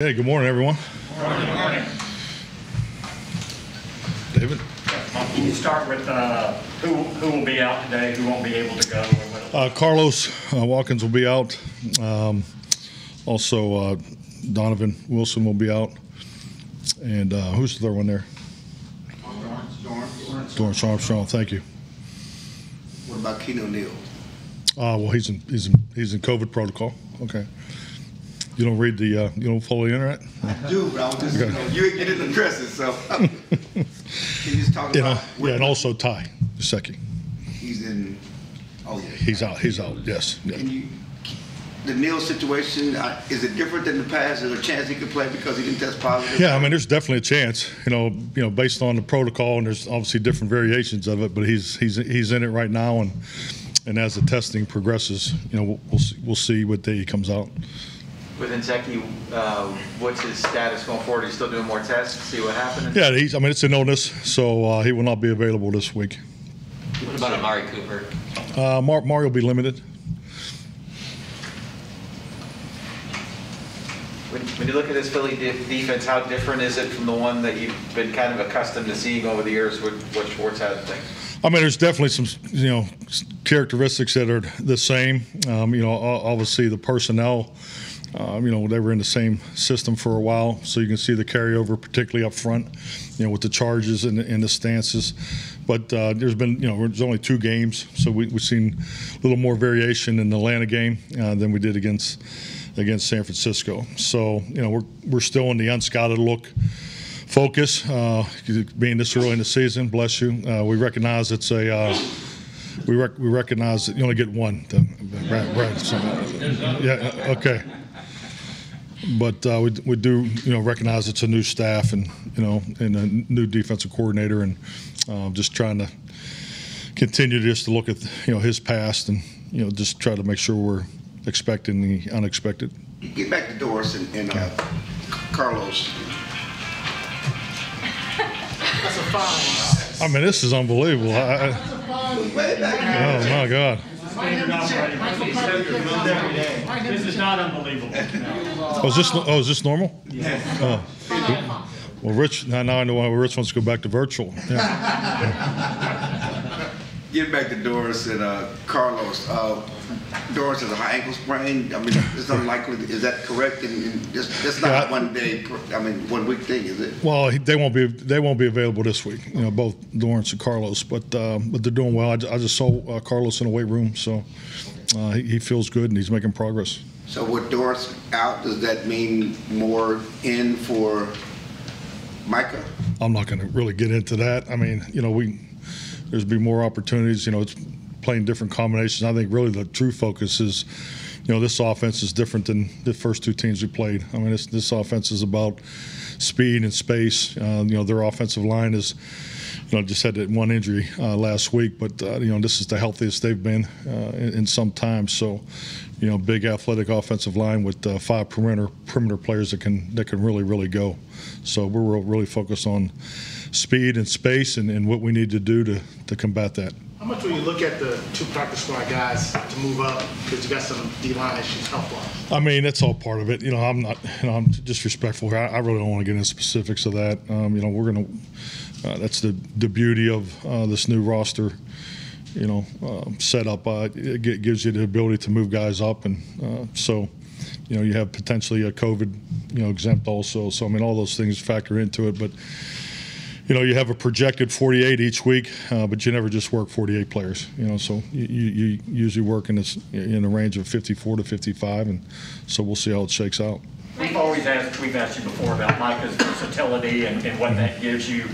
Hey, good morning, everyone. Good morning. David? Can you start with uh, who who will be out today, who won't be able to go? Uh, Carlos uh, Watkins will be out. Um, also, uh, Donovan Wilson will be out. And uh, who's the third one there? Dorance Armstrong. Thank you. What about Keanu Neal? Uh, well, he's in he's in he's in COVID protocol. Okay. You don't read the uh, you don't follow the internet? I do, but I was just, you know, you you didn't address it, so. Can you just talk You know, about? yeah, and also Ty Nsekhe. He's in, oh, yeah. He's out. He's out. Yes. Yeah. Can you, the Neal situation, uh, is it different than the past? Is there a chance he could play because he didn't test positive? Yeah, I mean, there's definitely a chance. You know, you know, based on the protocol, and there's obviously different variations of it. But he's he's he's in it right now, and and as the testing progresses, you know, we'll we'll see, we'll see what day he comes out. With Nsekhe, uh, what's his status going forward? He's still doing more tests, see what happens? Yeah, he's. I mean, it's an illness, so uh, he will not be available this week. What about Amari Cooper? Uh, Mar- Mario will be limited. When, when you look at this Philly de- defense, how different is it from the one that you've been kind of accustomed to seeing over the years with what Schwartz had things? I mean, there's definitely some, you know, characteristics that are the same. Um, you know, obviously the personnel, um, you know, they were in the same system for a while, so you can see the carryover, particularly up front, you know, with the charges and, and the stances. But uh, there's been, you know, there's only two games, so we, we've seen a little more variation in the Atlanta game uh, than we did against against San Francisco. So, you know, we're we're still in the unscouted look focus. Uh, being this early in the season, bless you. Uh, we recognize it's a. Uh, we, rec- we recognize that you only get one. Right, right. So, yeah. Okay. But uh, we, we do, you know, recognize it's a new staff and you know, and a new defensive coordinator, and uh, just trying to continue just to look at you know his past and you know just try to make sure we're expecting the unexpected. Get back to Dorance and, and uh, Carlos. I mean, this is unbelievable. I, I, oh my God. This is not unbelievable. Oh, is this oh, is this normal? Yeah. Oh. Well, Rich, now, now I know why Rich wants to go back to virtual. Yeah. Get back to Dorance and uh, Carlos. Uh, Dorance has a high ankle sprain. I mean, it's unlikely. Is that correct? And, and just, that's not Yeah. one day, I mean, one week thing, is it? Well, they won't be they won't be available this week. You know, both Dorance and Carlos, but uh, but they're doing well. I, I just saw uh, Carlos in the weight room, so uh, he, he feels good and he's making progress. So with Dorance out, does that mean more in for Micah? I'm not going to really get into that. I mean, you know, we there's be more opportunities. You know, it's playing different combinations. I think really the true focus is, you know, this offense is different than the first two teams we played. I mean, this this offense is about speed and space. Uh, you know, their offensive line is. You know, just had that one injury uh, last week, but uh, you know this is the healthiest they've been uh, in, in some time. So, you know, big athletic offensive line with uh, five perimeter perimeter players that can that can really really go. So we're really focused on speed and space and, and what we need to do to, to combat that. How much will you look at the two practice squad guys to move up because you got some D-line issues health wise? I mean, that's all part of it. You know, I'm not, you know, I'm just respectful. I, I really don't want to get into specifics of that. Um, you know, we're going to, uh, that's the, the beauty of uh, this new roster, you know, uh, setup. It gives you the ability to move guys up. And uh, so, you know, you have potentially a COVID, you know, exempt also. So, I mean, all those things factor into it. But, you know, you have a projected 48 each week, uh, but you never just work 48 players. You know, so you, you, usually work in this in a range of 54 to 55, and so we'll see how it shakes out. We've always asked, we've asked you before about Micah's versatility and, and what that gives you.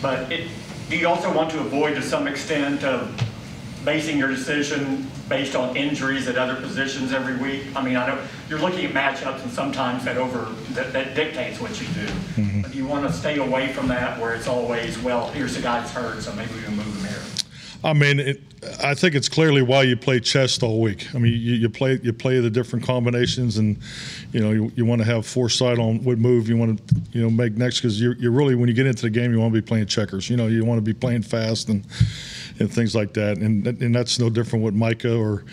But it, do you also want to avoid to some extent of basing your decision based on injuries at other positions every week? I mean, I know you're looking at matchups and sometimes that over, that, that dictates what you do. Do you want to stay away from that where it's always, well, here's the guy that's hurt, so maybe we can move him here? I mean, it, I think it's clearly why you play chess all week. I mean, you, you play you play the different combinations, and you know you, you want to have foresight on what move you want to you know make next because you're, you're really when you get into the game you want to be playing checkers. You know you want to be playing fast and and things like that, and and that's no different with Micah or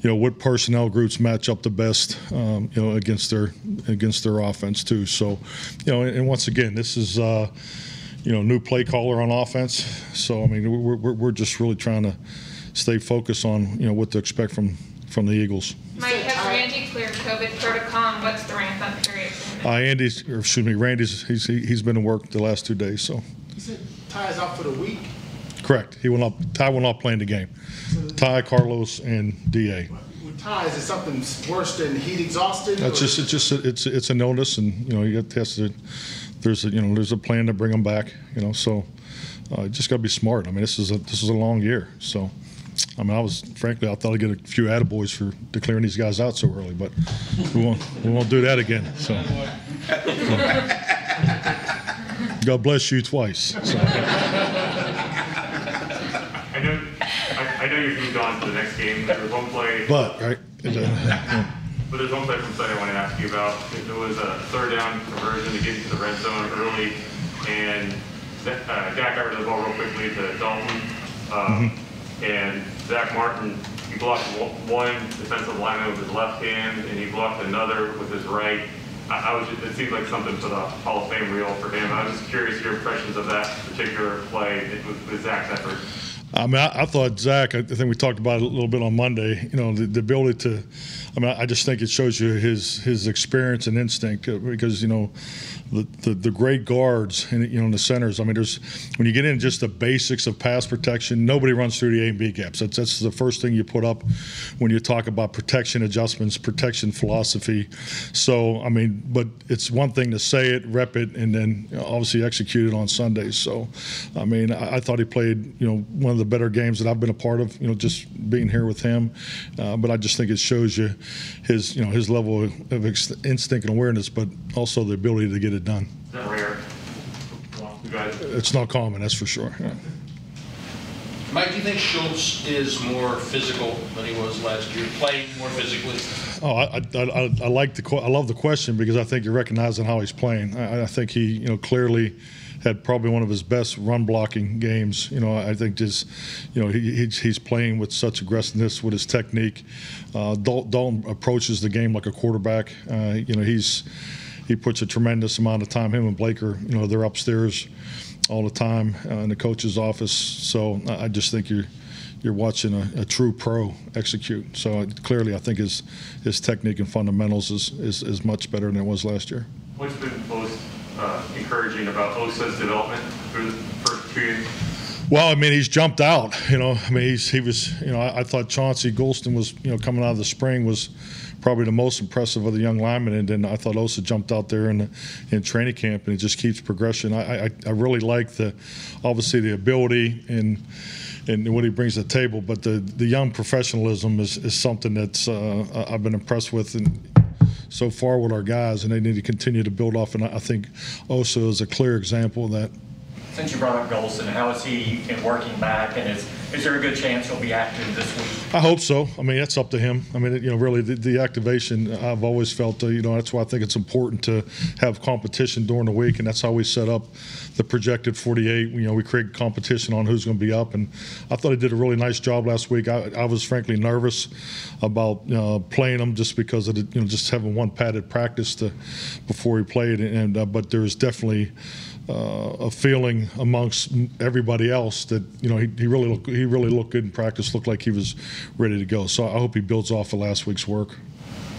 you know, what personnel groups match up the best, um, you know, against their against their offense too. So, you know, and, and once again, this is. Uh, you know, new play caller on offense. So I mean, we're, we're, we're just really trying to stay focused on you know what to expect from from the Eagles. Mike, has Randy cleared COVID protocol, and what's the ramp up period? Uh, Andy's, or excuse me, Randy's, he's he, he's been in work the last two days. So You said Ty is out for the week. correct, he will not. Ty will not play in the game. Ty, Carlos, and Da. With Ty, is it something worse than heat exhausted? That's or- just it's just it's it's an illness, and you know you got has to. There's a you know there's a plan to bring them back. You know, so uh, you just got to be smart. I mean, this is a this is a long year. So, I mean, I was frankly I thought I'd get a few attaboys for declaring these guys out so early, but we won't we won't do that again. So. God bless you twice. So. I know, I, I know you've moved on to the next game. There was one play, But right, it, but there's one play from Sunday I want to ask you about. There was a third down conversion to get into the red zone early, and uh, Dak got rid of the ball real quickly to Dalton. Um, And Zack Martin, he blocked one one defensive lineman with his left hand, and he blocked another with his right. I, I was, just- it seemed like something for the Hall of Fame reel for him. I was just curious your impressions of that particular play with, with Zack's effort. I mean, I, I thought Zack. I think we talked about it a little bit on Monday. You know, the, the ability to. I mean, I just think it shows you his his experience and instinct uh, because you know, the, the, the great guards and you know the centers. I mean, there's when you get into just the basics of pass protection, nobody runs through the A and B gaps. That's that's the first thing you put up when you talk about protection adjustments, protection philosophy. So I mean, but it's one thing to say it, rep it, and then you know, obviously execute it on Sundays. So, I mean, I, I thought he played you know one of the better games that I've been a part of. You know, just being here with him. Uh, but I just think it shows you his you know his level of ex- instinct and awareness, but also the ability to get it done. Is that rare? It's not common, that's for sure. Yeah. Mike, do you think Schultz is more physical than he was last year, playing more physically? Oh, I, I, I, I like the I love the question because I think you're recognizing how he's playing. I, I think he you know clearly had probably one of his best run blocking games. You know, I think just you know he, he's, playing with such aggressiveness with his technique. Uh, Dalton approaches the game like a quarterback. Uh, you know, he's he puts a tremendous amount of time. Him and Blaker, you know, they're upstairs all the time uh, in the coach's office. So I just think you're you're watching a, a true pro execute. So clearly, I think his his technique and fundamentals is, is, is much better than it was last year. What's been most uh, encouraging about Osa's development through the first two years? Well, I mean, he's jumped out. You know, I mean, he was. You know, I, I thought Chauncey Golston was. You know, coming out of the spring was probably the most impressive of the young linemen, and then I thought Osa jumped out there in in training camp, and it just keeps progression. I I, I really like the, obviously the ability and. And what he brings to the table, but the, the young professionalism is, is something that's uh, I've been impressed with, and so far with our guys, and they need to continue to build off. And I think Osa is a clear example of that. Since you brought up Golston, how is he in working back, and is, is there a good chance he'll be active this week? I hope so. I mean, that's up to him. I mean, you know, really, the, the activation. I've always felt, uh, you know, that's why I think it's important to have competition during the week, and that's how we set up the projected 48. You know, we create competition on who's going to be up, and I thought he did a really nice job last week. I, I was frankly nervous about uh, playing him just because of the, you know just having one padded practice to before he played, and uh, but there's definitely uh, a feeling amongst everybody else that you know he, he really looked, he really looked good in practice. Looked like he was ready to go. So I hope he builds off of last week's work.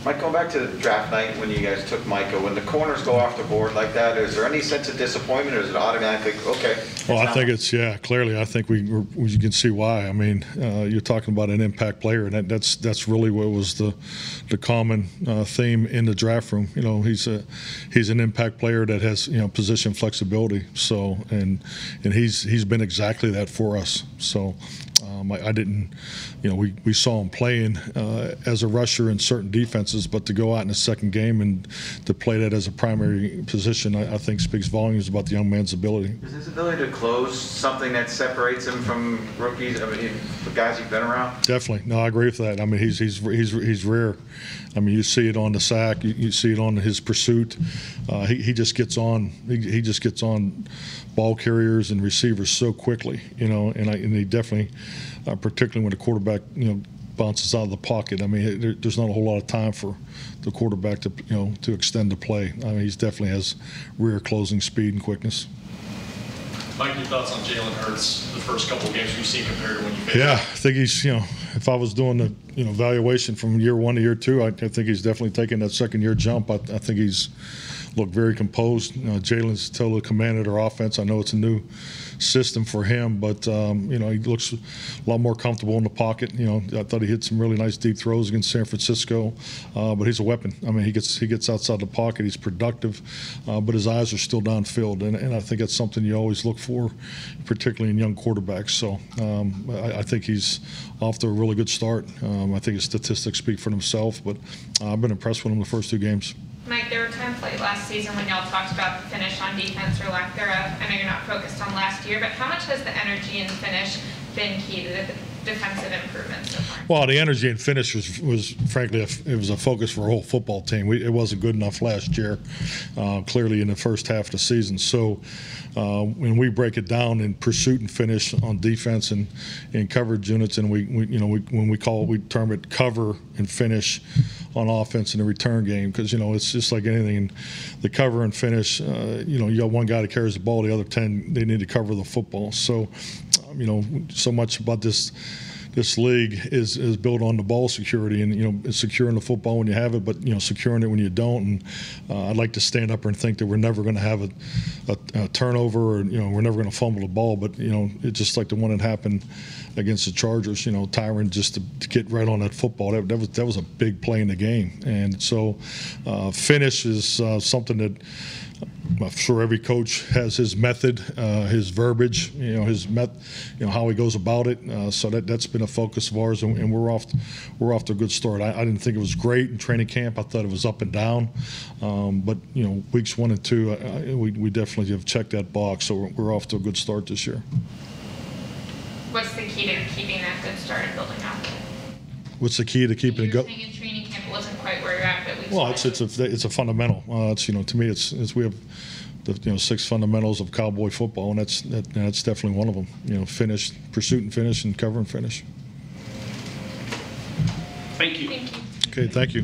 Mike, going back to the draft night when you guys took Micah, when the corners go off the board like that, is there any sense of disappointment or is it automatically, okay? Well, I think it's yeah. Clearly, I think we we you can see why. I mean, uh, you're talking about an impact player, and that, that's that's really what was the the common uh, theme in the draft room. You know, he's a he's an impact player that has you know position flexibility. So and and he's he's been exactly that for us. So. Um, I, I didn't, you know, we, we saw him playing uh, as a rusher in certain defenses, but to go out in the second game and to play that as a primary position, I, I think speaks volumes about the young man's ability. Is his ability to close something that separates him from rookies, I mean, the guys you've been around? Definitely. No, I agree with that. I mean, he's he's he's he's rare. I mean, you see it on the sack. You, you see it on his pursuit. Uh, he he just gets on. He, he just gets on ball carriers and receivers so quickly. You know, and I and he definitely, uh, particularly when the quarterback, you know. bounces out of the pocket. I mean, there, there's not a whole lot of time for the quarterback to you know to extend the play. I mean, he's definitely has rear closing speed and quickness. Mike, your thoughts on Jalen Hurts, the first couple of games you've seen compared to when you Yeah, I think he's, you know, if I was doing the, you know, evaluation from year one to year two, I, I think he's definitely taking that second year jump. I, I think he's looked very composed. Jalen's totally commanded our offense. I know it's a new system for him, but, um, you know, he looks a lot more comfortable in the pocket. You know, I thought he hit some really nice deep throws against San Francisco, uh, but he's a weapon. I mean, he gets he gets outside the pocket. He's productive, uh, but his eyes are still downfield, and, and I think that's something you always look for, particularly in young quarterbacks. So um, I, I think he's off to a really good start. Um, I think his statistics speak for themselves, but uh, I've been impressed with him the first two games. Mike, there were times late last season when y'all talked about the finish on defense or lack thereof. I know you're not focused on last year, but how much has the energy and finish been key to the defensive improvements so far? Well, the energy and finish was, was frankly, a, it was a focus for a whole football team. We, it wasn't good enough last year, uh, clearly in the first half of the season. So uh, when we break it down in pursuit and finish on defense and in coverage units, and we, we you know, we, when we call it, we term it cover and finish on offense in the return game because you know it's just like anything. The cover and finish, uh, you know, you got one guy that carries the ball, the other ten they need to cover the football. So, you know, so much about this this league is is built on the ball security and you know securing the football when you have it, but you know securing it when you don't. And uh, I'd like to stand up and think that we're never going to have a, a, a turnover or you know we're never going to fumble the ball. But you know it's just like the one that happened against the Chargers. You know Tyron just to, to get right on that football that, that was that was a big play in the game. And so uh, finish is uh, something that. I'm sure every coach has his method, uh, his verbiage, you know, his met, you know, how he goes about it. Uh, so that that's been a focus of ours, and, and we're off, we're off to a good start. I, I, didn't think it was great in training camp. I thought it was up and down, um, but you know, weeks one and two, I, we, we definitely have checked that box. So we're, we're off to a good start this year. What's the key to keeping that good start and building off? What's the key to keeping it You were go? saying in training camp it wasn't quite where you're at, but we. Well, it's it's a it's a fundamental. Uh, it's you know to me it's, it's we have the you know six fundamentals of cowboy football, and that's that, that's definitely one of them. You know, finish, pursuit and finish, and cover and finish. Thank you. Thank you. Okay, thank you.